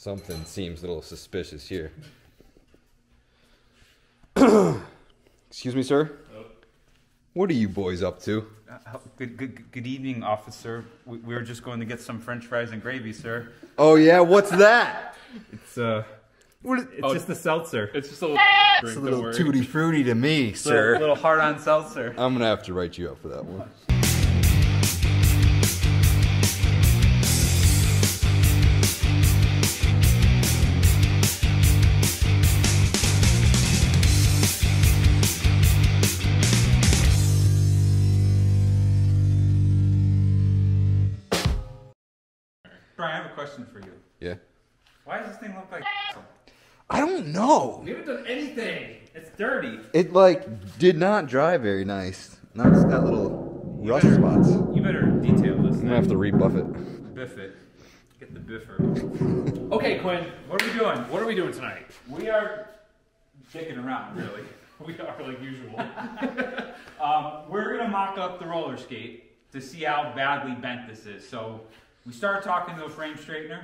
Something seems a little suspicious here. Excuse me, sir. What are you boys up to? Uh, Good, good, good evening, officer. We, we were just going to get some French fries and gravy, sir. Oh yeah, what's that? It's uh, What is, it's just a seltzer. It's just a little it's drink, a little tutti frutti to me, sir. A sir. little hard-on seltzer. I'm gonna have to write you up for that one. Question for you. Yeah. Why does this thing look like? I don't know. We haven't done anything. It's dirty. It like did not dry very nice. Now it's got little rust better- spots. You better detail this. I'm gonna have to rebuff it. Biff it. Get the biffer. Okay, Quinn. What are we doing? What are we doing tonight? We are dicking around, really. We are like usual. Um, we're gonna mock up the roller skate to see how badly bent this is. So we started talking to a frame straightener.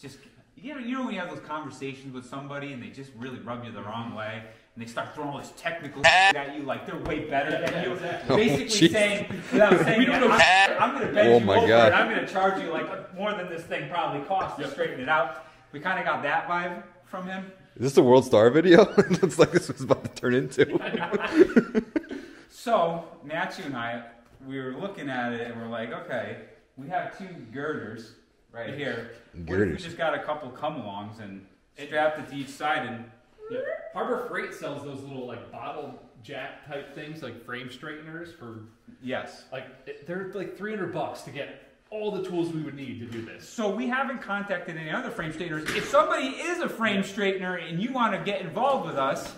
Just you know, you know when you have those conversations with somebody and they just really rub you the wrong way, and they start throwing all this technical at you like they're way better than you. Oh, Basically jeez. saying, without saying, We don't know- I'm, I'm gonna bend Oh, you my over God. and I'm gonna charge you like more than this thing probably costs to straighten it out. We kind of got that vibe from him. Is this a World Star video? it looks like this was about to turn into. So Matthew and I, we were looking at it and we're like, okay, we have two girders right here. What if we just got a couple come-alongs and strapped it to each side and Yeah. Harbor Freight sells those little like bottle jack type things, like frame straighteners for yes. like they're like 300 bucks to get all the tools we would need to do this. So we haven't contacted any other frame straighteners. If somebody is a frame straightener and you want to get involved with us,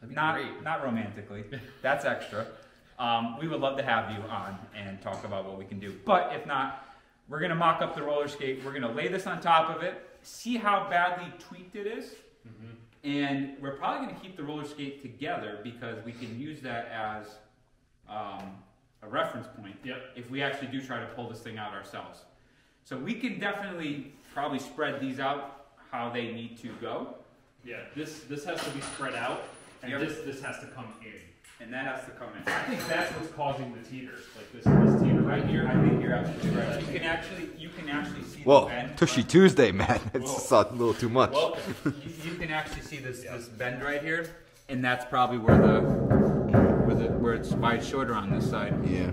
That'd be not great. not romantically, that's extra. Um, we would love to have you on and talk about what we can do. But if not, we're gonna mock up the roller skate. We're gonna lay this on top of it, see how badly tweaked it is, and we're probably gonna keep the roller skate together because we can use that as um, a reference point Yep. if we actually do try to pull this thing out ourselves. So we can definitely probably spread these out how they need to go, Yeah, this this has to be spread out, and Yep. this this has to come in. And that has to come in. I think that's what's causing the teeter, like this this teeter right here. I think you're absolutely right. You can actually, you can actually see the Whoa, bend. Tushy Tuesday, man. It's just a little too much. Well, You, you can actually see this this bend right here, and that's probably where the where the where it's wide shorter on this side. yeah.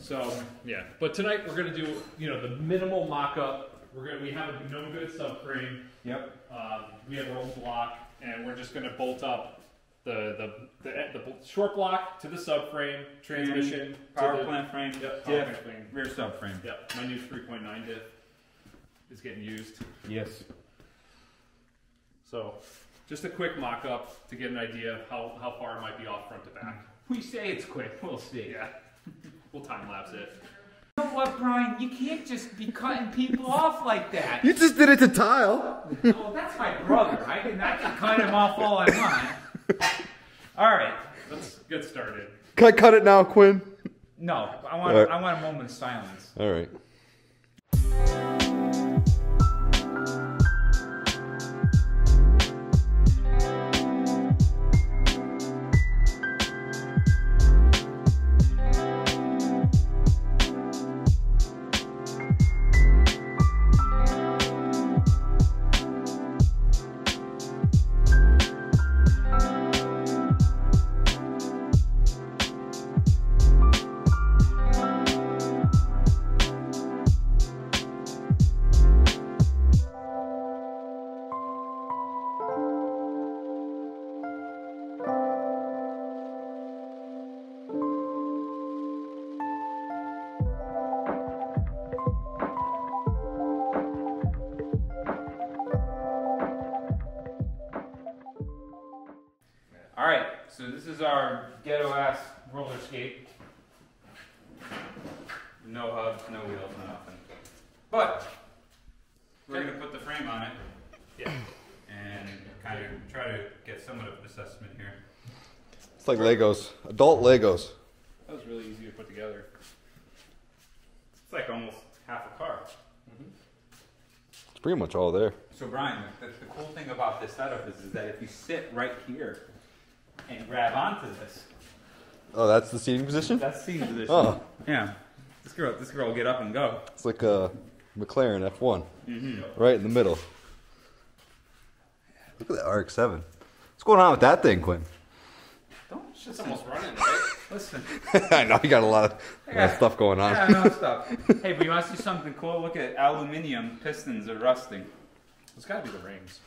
So yeah, but tonight we're gonna do you know the minimal mock-up. We're gonna we have a no good subframe. Yep. Um, we have our own block, and we're just gonna bolt up the the the, the bol- short block to the subframe transmission Power to the, plant frame. Yep, power Diff. plant frame. Rear subframe. Yep, my new 3.9 diff is getting used. Yes. So just a quick mock-up to get an idea of how how far it might be off front to back. We say it's quick. We'll see. Yeah, we'll time lapse it. You know what, Brian? You can't just be cutting people off like that. You just did it to Tile. Oh, that's my brother. I can I can cut him off all I want. All right. Let's get started. Can I cut it now, Quinn? No, I want right. I want a moment of silence. All right. So this is our ghetto ass roller skate. No hubs, no wheels, no nothing. But we're gonna put the frame on it. Yeah. And kind of try to get somewhat of an assessment here. It's like Legos. Adult Legos. That was really easy to put together. It's like almost half a car. It's pretty much all there. So Brian, the, the cool thing about this setup is, is that if you sit right here and grab onto this, Oh, that's the seating position? that's seating position. Oh, Yeah. This girl, this girl will get up and go. it's like a McLaren F1. Mm-hmm. Right in the middle. Look at that RX-7. What's going on with that thing, Quinn? Don't It's almost running, right? Listen. I know you got a lot of, a lot of stuff going on. Yeah, I know stuff. hey, but you want to see something cool? Look at aluminium pistons are rusting. It's got to be the rings.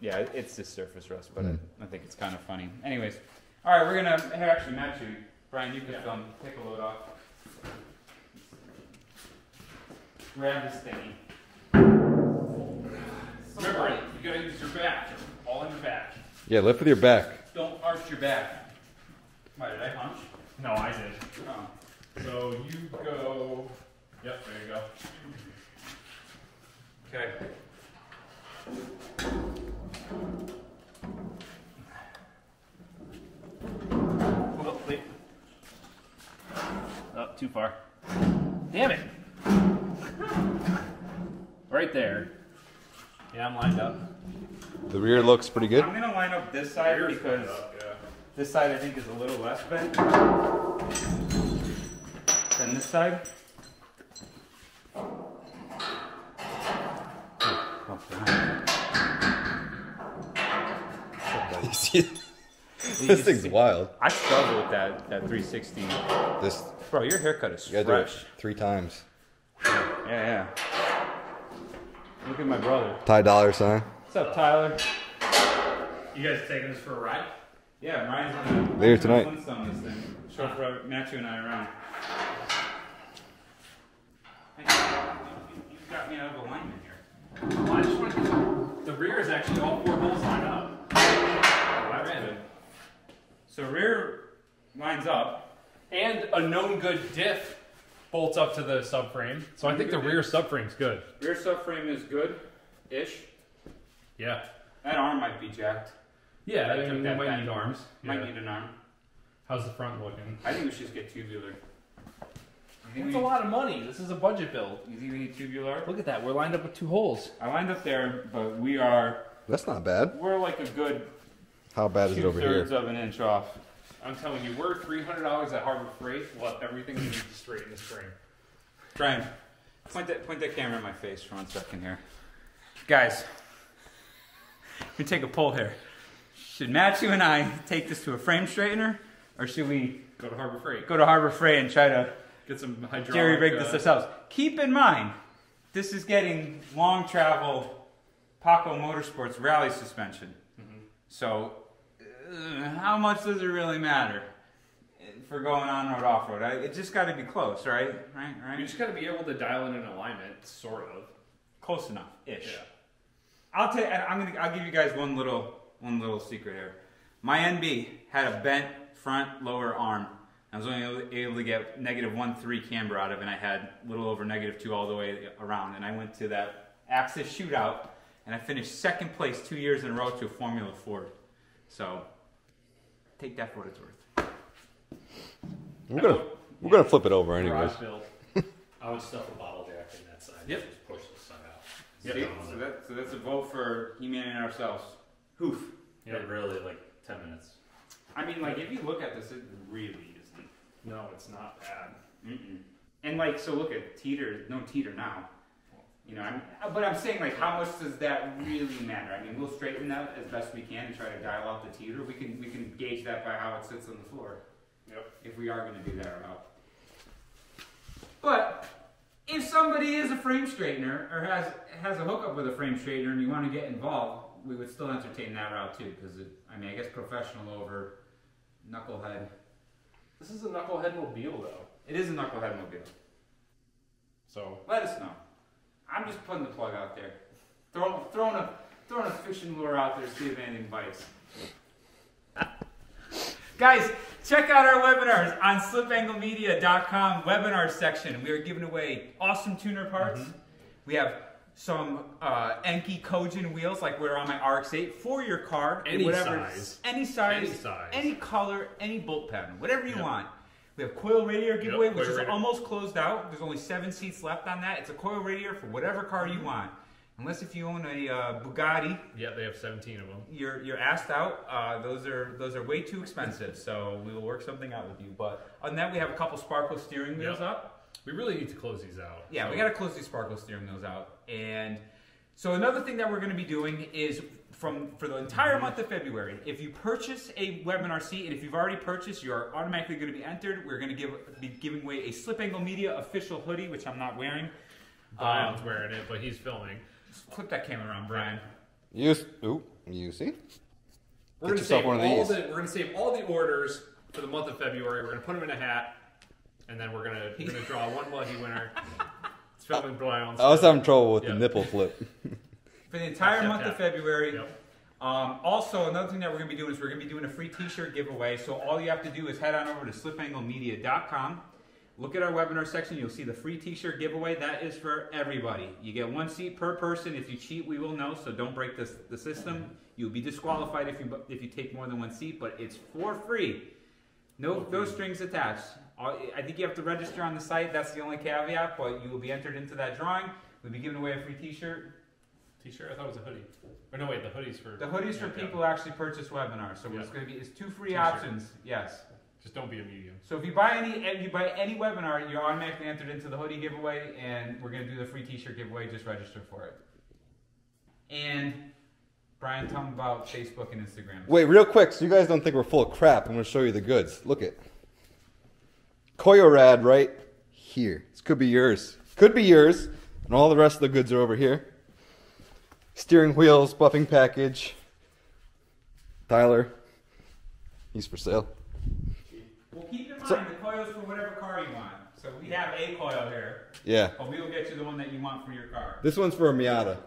Yeah, it's just surface rust, but Mm. I, I think it's kind of funny. Anyways, all right, we're gonna here actually match you, Brian. You can Yeah. film. Take a load off. Grab this thingy. Remember, you gotta use your back. All in your back. Yeah, lift with your back. Don't arch your back. Why did I hunch? No, I did. Oh. So you go. Yep, there you go. Okay. Too far. Damn it. Right there. Yeah, I'm lined up. The rear looks pretty good. I'm gonna line up this side because up, yeah. this side I think is a little less bent than this side. Oh, behind. You see- this thing's wild. I struggle with that that 360. This Bro, your haircut is you gotta do it fresh. three times. Yeah, yeah. Look at my brother. Ty dollar sign. What's up, Tyler? You guys taking this for a ride? Yeah, Ryan's on the Later Ryan's tonight. Flintstone this thing. Show for Matthew and I around. Hey, you- you- You've got me out of alignment here. Well, I just want to. The rear is actually all four holes lined up. Oh, That's man. good. So rear lines up. And a known good diff bolts up to the subframe. So I think the rear subframe's good. Rear subframe is good, ish. Yeah. That arm might be jacked. Yeah, I I mean, that we might back. need arms. Might need an arm. How's the front looking? I think we should just get tubular. You think, That's we, a lot of money. This is a budget build. you think we need tubular? Look at that. We're lined up with two holes. I lined up there, but we are That's not bad. we're like a good How bad is it Two thirds of an inch off. I'm telling you, we're three hundred dollars at Harbor Freight. We'll have everything we need to straighten this frame. Brian, point that point that camera in my face for one second here. Guys, we take a poll here. Should Matthew and I take this to a frame straightener, or should we Go to Harbor Freight. go to Harbor Freight and try to Get some hydraulic. jerry rig uh, this ourselves? Keep in mind, this is getting long travel Paco Motorsports rally suspension. Mm-hmm. So, uh, how much does it really matter uh, for going on road, off road? It just got to be close, right? Right, right. You just got to be able to dial in an alignment, sort of. Close enough, ish. Yeah. I'll tell. You, I'm gonna. I'll give you guys one little, one little secret here. My NB had a bent front lower arm. I was only able- able to get negative one three camber out of it. and I had a little over negative two all the way around. And I went to that Axis shootout, and I finished second place two years in a row to a Formula Ford. So take that for what it's worth. We're gonna we're gonna flip it over anyways. Garage. I would stuff a bottle jack in that side. Yep. Just push the side out. See? So, that, so that's a vote for He-Man and ourselves. Hoof. Yeah, really, like 10 minutes. I mean, like if you look at this, it really isn't. No, it's not bad. Mm-mm. And like, so look at teeter, no teeter now. You know, I'm, uh, but I'm saying like, how much does that really matter? I mean, we'll straighten that as best we can and try to dial out the teeter. We can we can gauge that by how it sits on the floor. Yep. If we are going to do that route. But if somebody is a frame straightener or has has a hookup with a frame straightener and you want to get involved, we would still entertain that route too. Because I mean, I guess professional over knucklehead. This is a knucklehead mobile, though. It is a knucklehead mobile. So Let us know. I'm just putting the plug out there. Throw, throwing a throwing a fishing lure out there, to see if anything bites. Guys, check out our webinars on slipanglemedia.com webinar section. We are giving away awesome tuner parts. We have some uh, Enkei Kojin wheels, like we're on my RX-8, for your car. Any whatever, size. Any size. Any size. Any color, any bolt pattern, whatever you Yep. want. We have Koyo radiator giveaway, which is radiator. almost closed out. There's only seven seats left on that. It's a Koyo radiator for whatever car you want. unless if you own a uh, Bugatti, Yeah, they have 17 of them. you're you're asked out. Uh, those are those are way too expensive. So we will work something out with you. But on that, we have a couple Sparco steering wheels Yep. up. We really need to close these out. Yeah, So- we got to close these Sparco steering wheels out. And so another thing that we're going to be doing is from for the entire month of February, if you purchase a webinar seat, and if you've already purchased, you are automatically going to be entered. We're going to give be giving away a Slip Angle Media official hoodie, which I'm not wearing. Brian's Um, wearing it, but he's filming. Flip that camera around, Brian. You, ooh, you see? We're gonna save one of all these. the we're gonna save all the orders for the month of February. We're gonna put them in a hat, and then we're gonna we're gonna draw one lucky winner. It's filming Brian's. I was having trouble with Yeah. the nipple flip. For the entire month of. February, Yep. Um, also, another thing that we're going to be doing is we're going to be doing a free T-shirt giveaway. So all you have to do is head on over to slipanglemedia.com. Look at our webinar section. You'll see the free T-shirt giveaway. That is for everybody. You get one seat per person. If you cheat, we will know. So don't break this, the system. You'll be disqualified if you if you take more than one seat. But it's for free. No, no strings attached. I think you have to register on the site. That's the only caveat. But you will be entered into that drawing. We'll be giving away a free T-shirt. T-shirt. I thought it was a hoodie. Or no, wait, the hoodie's for The hoodies for people who actually purchase webinars. So Yeah. it's going to be it's two free T-shirt. options. Yes. Just don't be a medium. So if you buy any if you buy any webinar, you're automatically entered into the hoodie giveaway, and we're going to do the free T-shirt giveaway. Just register for it. And Brian, tell them about Facebook and Instagram. Wait, real quick, so you guys don't think we're full of crap. I'm going to show you the goods. Look it. Koyorad right here. This could be yours. Could be yours. And all the rest of the goods are over here. Steering wheels, buffing package. Tyler. He's for sale. Well, keep in mind So- the Koyos for whatever car you want. So we have a Koyo here, Yeah. but we will get you the one that you want for your car. This one's for a Miata.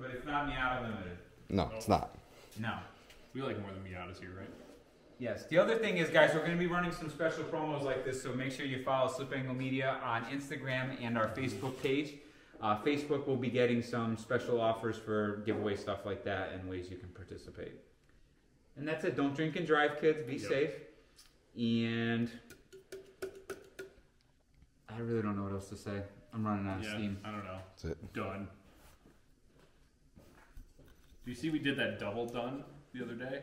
But it's not Miata limited. No, it's not. No. We like more than Miatas here, right? Yes. The other thing is, guys, we're going to be running some special promos like this, so make sure you follow Slip Angle Media on Instagram and our Facebook page. Uh, Facebook will be getting some special offers for giveaway stuff like that and ways you can participate. And that's it. Don't drink and drive, kids. Be Yep. safe. And I really don't know what else to say. I'm running out of yeah. steam. I don't know. That's it. Done. Do you see we did that double done the other day?